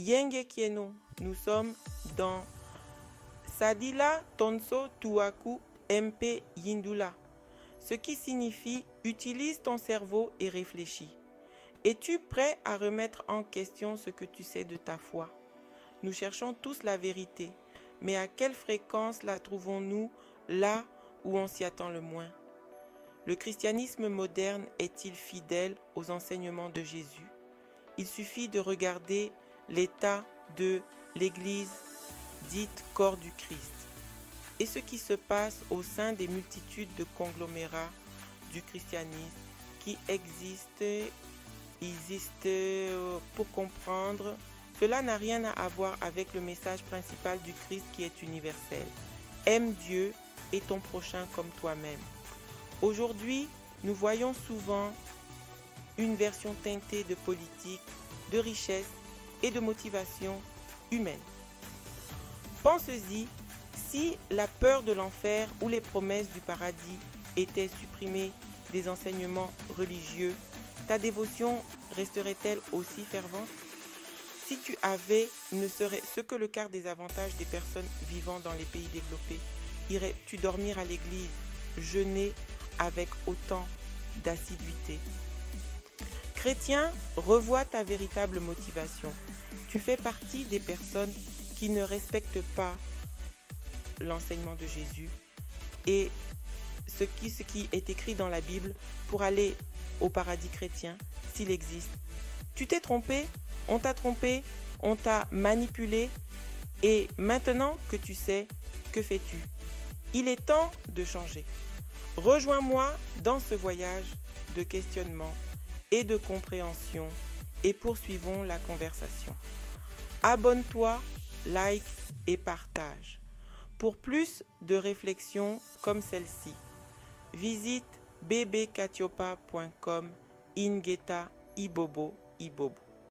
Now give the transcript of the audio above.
Yenge Kieno. Nous sommes dans Sadila Tonso Tuaku MP Yindula, ce qui signifie utilise ton cerveau et réfléchis. Es-tu prêt à remettre en question ce que tu sais de ta foi? Nous cherchons tous la vérité, mais à quelle fréquence la trouvons-nous là où on s'y attend le moins? Le christianisme moderne est-il fidèle aux enseignements de Jésus? Il suffit de regarder l'état de l'Église dite corps du Christ et ce qui se passe au sein des multitudes de conglomérats du christianisme qui existent, existent euh, pour comprendre. Cela n'a rien à voir avec le message principal du Christ qui est universel. Aime Dieu et ton prochain comme toi-même. Aujourd'hui, nous voyons souvent une version teintée de politique, de richesse et de motivation humaine. Pense-y, si la peur de l'enfer ou les promesses du paradis étaient supprimées des enseignements religieux, ta dévotion resterait-elle aussi fervente? Si tu avais ne serait ce que le quart des avantages des personnes vivant dans les pays développés, irais-tu dormir à l'église, jeûner avec autant d'assiduité Chrétien, revois ta véritable motivation. Tu fais partie des personnes qui ne respectent pas l'enseignement de Jésus et ce qui, ce qui est écrit dans la Bible pour aller au paradis chrétien, s'il existe. Tu t'es trompé, on t'a trompé, on t'a manipulé, et maintenant que tu sais, que fais-tu? Il est temps de changer. Rejoins-moi dans ce voyage de questionnement et de compréhension et poursuivons la conversation. Abonne-toi, like et partage. Pour plus de réflexions comme celle-ci, visite bbkatiopa.com ingeta ibobo ibobo.